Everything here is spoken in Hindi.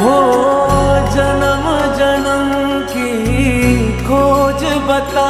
हो जन्म जन्म की खोज बता